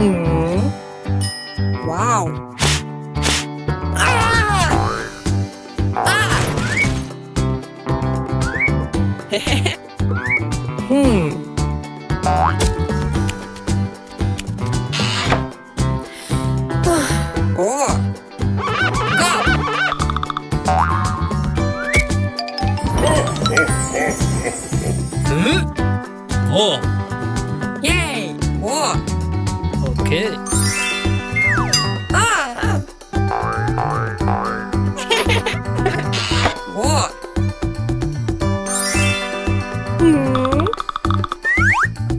Hmm. Wow. Ah! Ah! hmm. oh. Oh, Yay! Okay. Ah! Whoa! Hmm.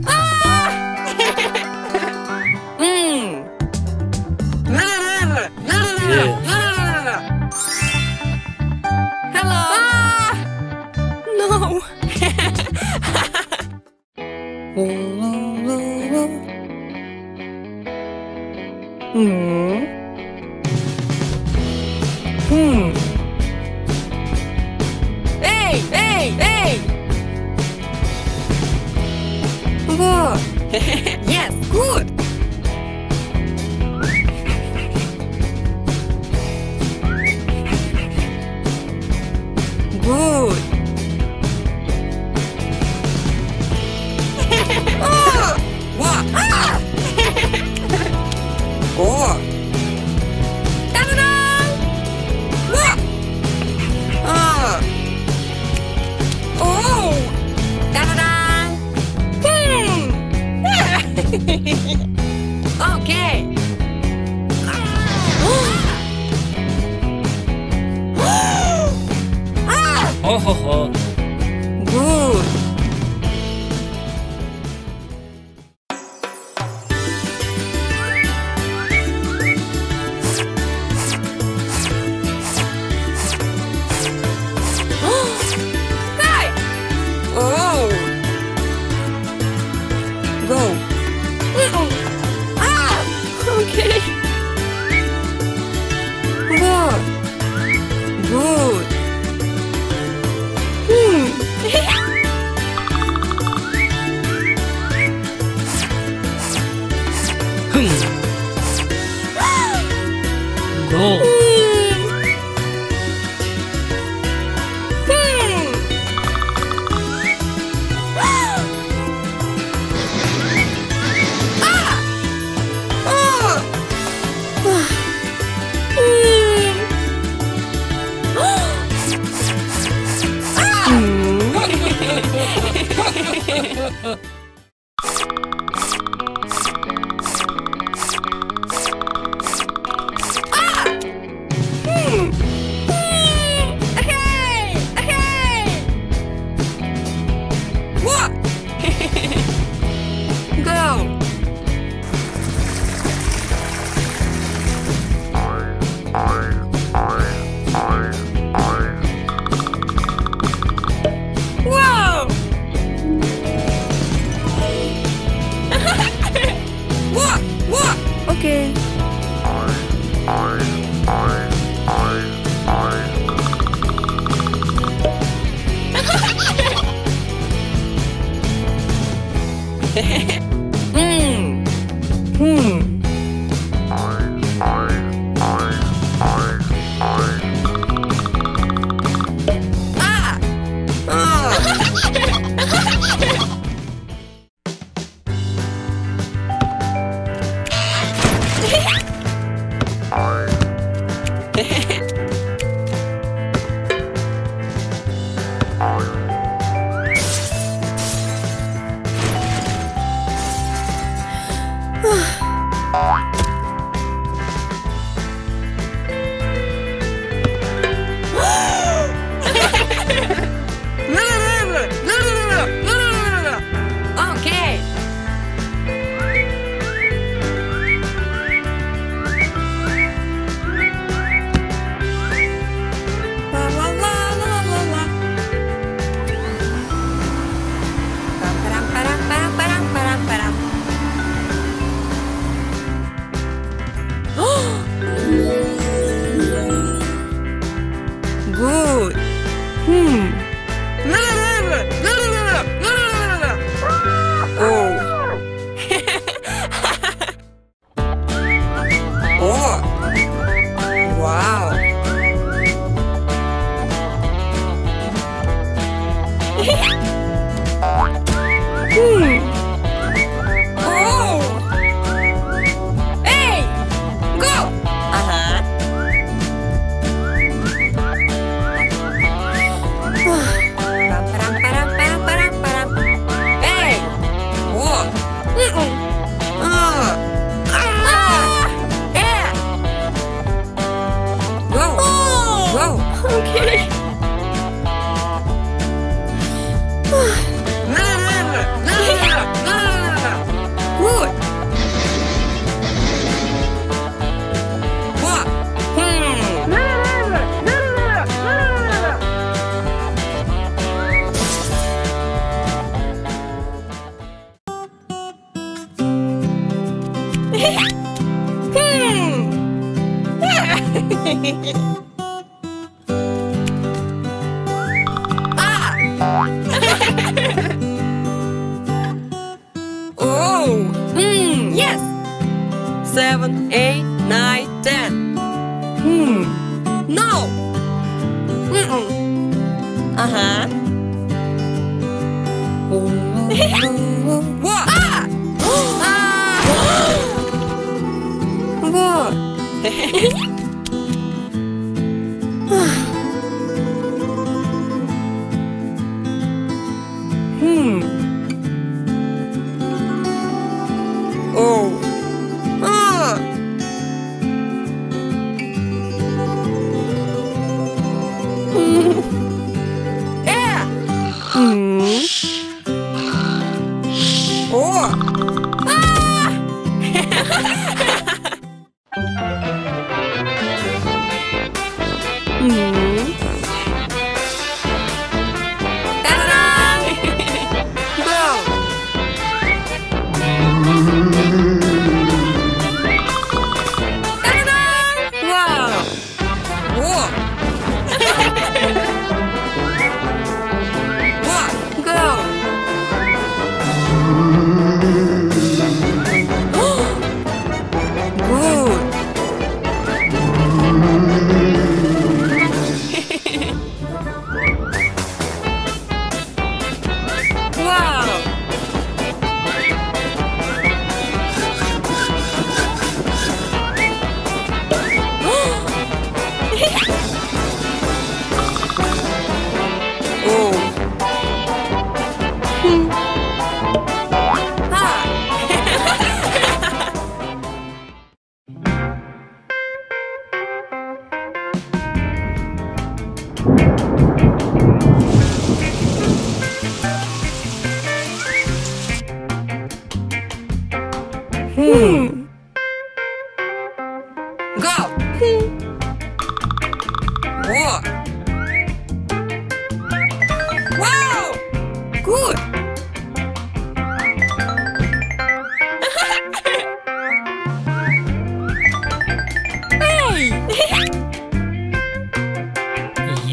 Ah! Hmm. Yeah. la. Hello! Ah! No! Hmm. Hmm. Hey, hey, hey! Whoa! yes, good! Ho ho ho.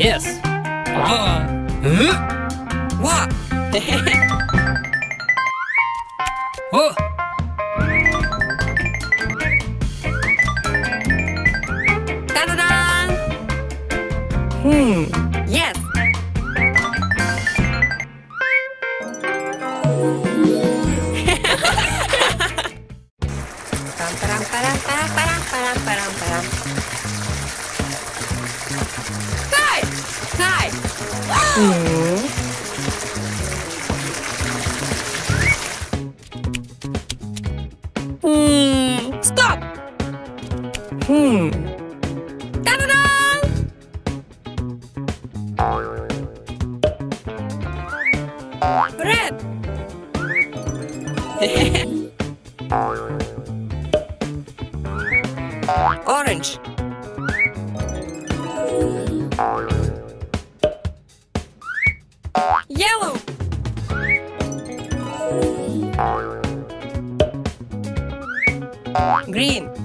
kiss. Uh, uh, oh. Huh? What? oh. Da da da. Hmm. Orange. Yellow. Green.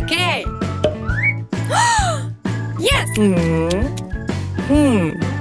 Okay. yes! Mm hmm. Hmm.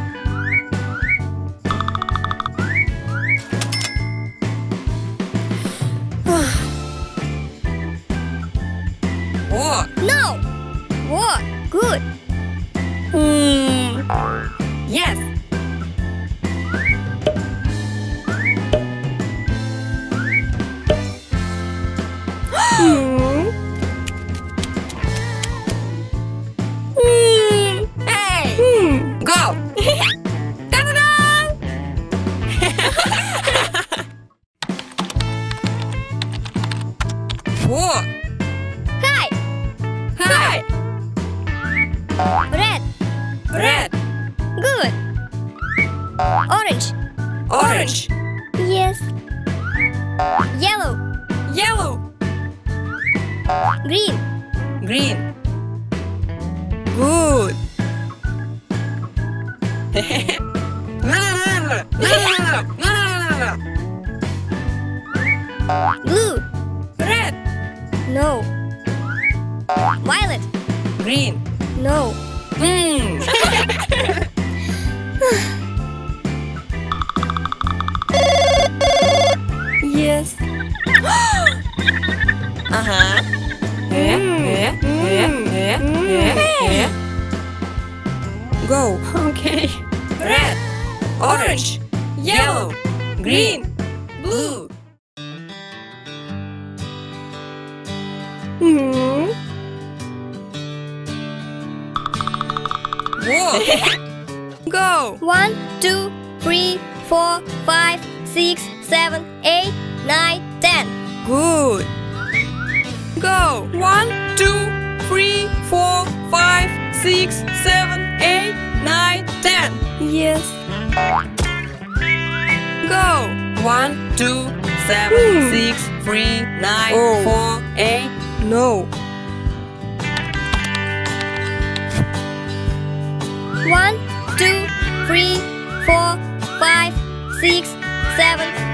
Green. Green. Six, seven, eight, nine, ten. Good. Go. One, two, three, four, five, six, seven, eight, nine, ten. Yes. Go. One, two, seven, hmm. six, three, nine, Oh. four, eight. No. One, two, three, four, five, six,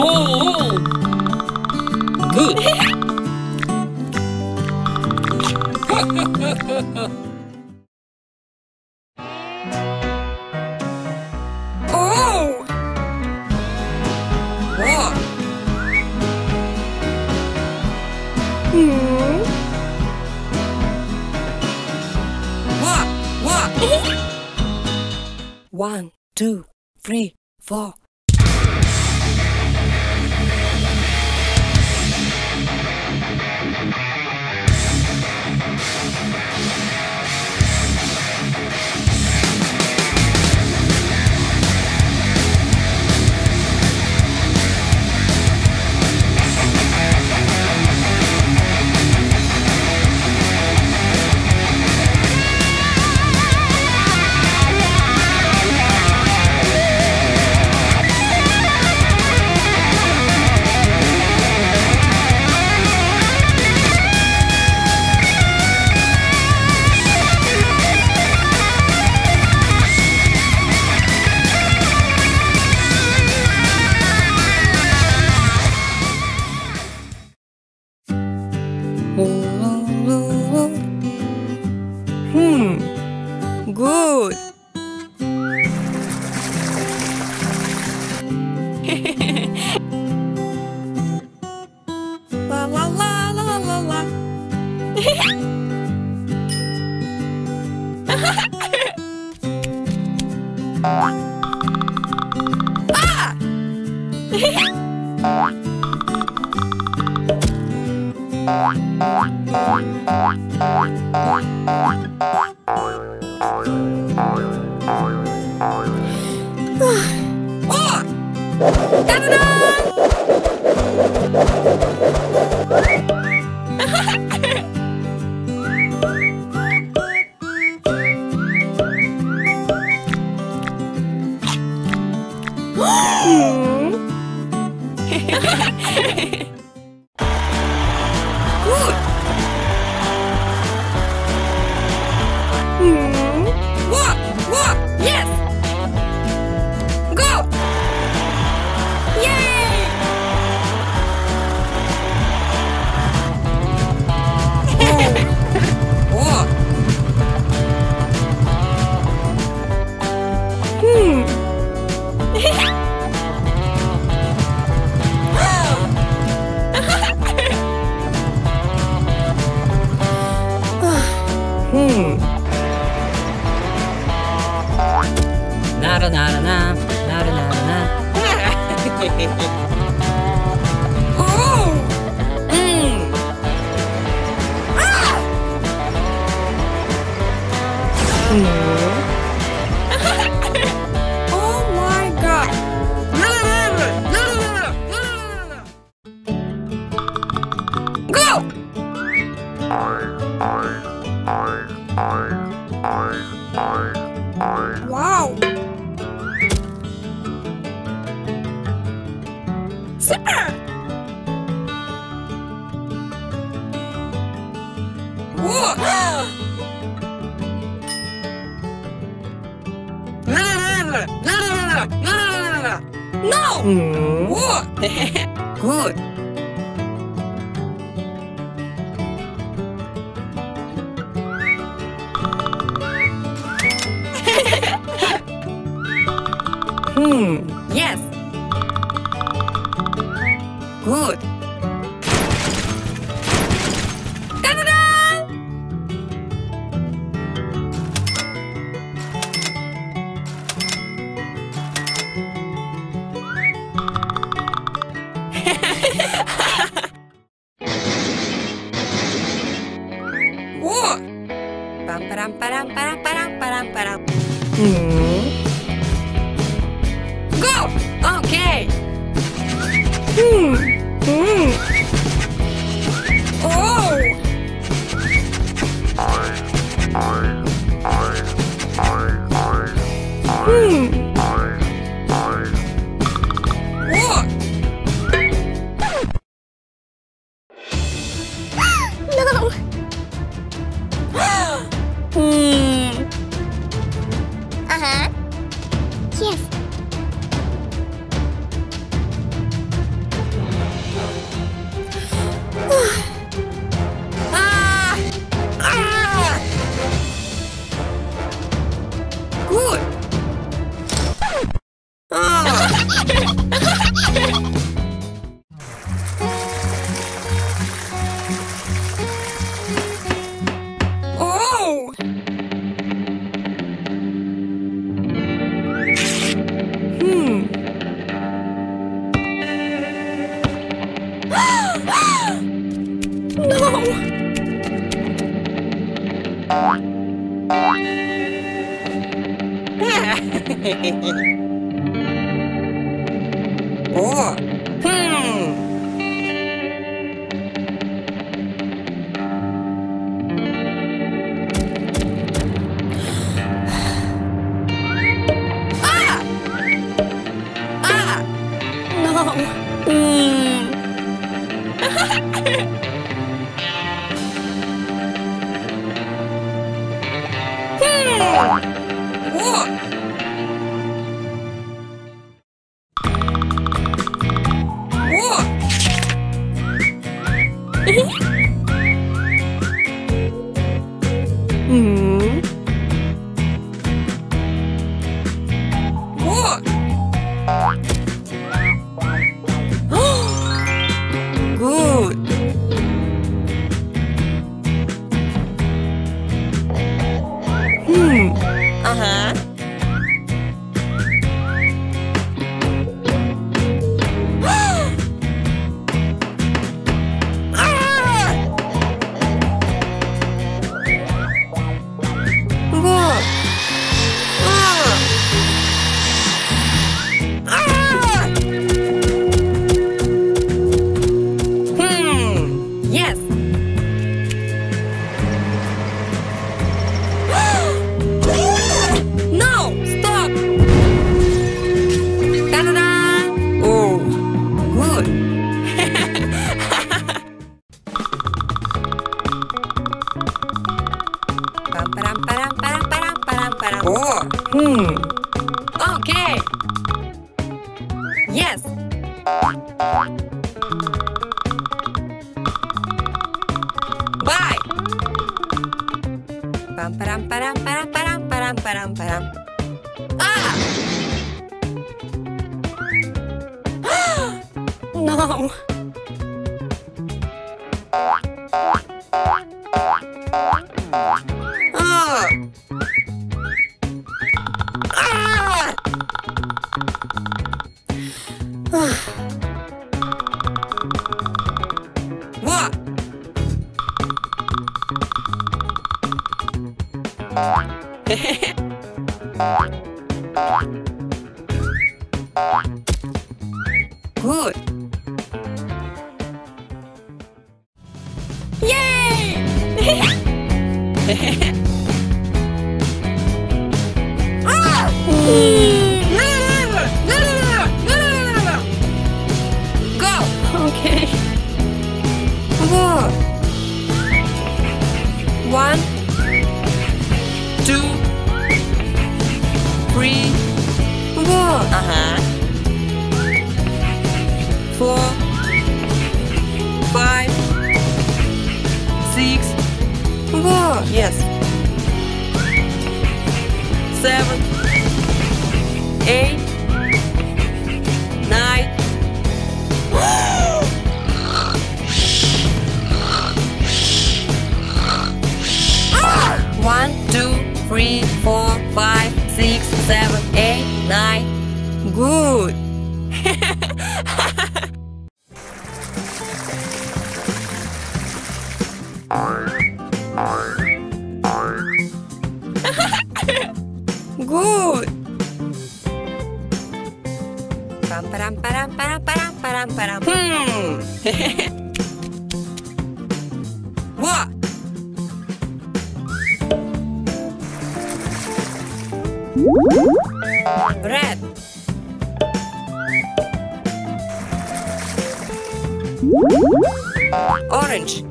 Good. One, two, three, four. Ah. Ah. Ta-da! 나르나르나 나르나르나 음. 嗯哦哼 Param parám. Á! Ah! No! two, three, four. Uh huh. Four, five, six, four. Yes. Seven, eight. Three, four, five, six, seven, eight, nine. Good. Good. Hmm. what? Red. Orange.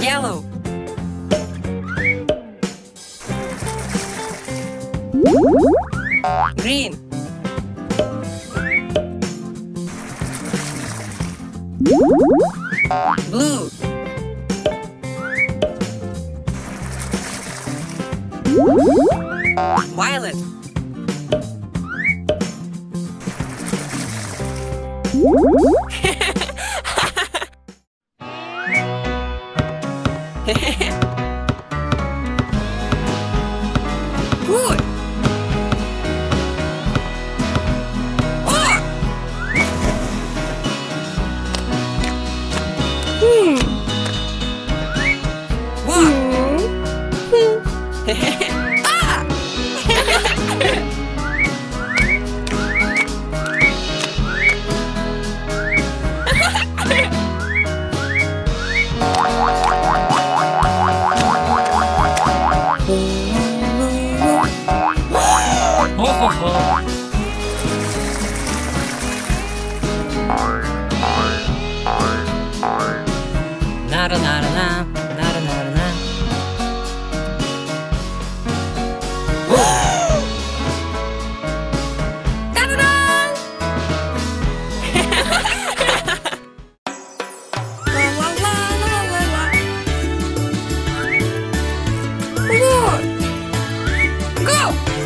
Yellow. Green. Blue. Violet. go!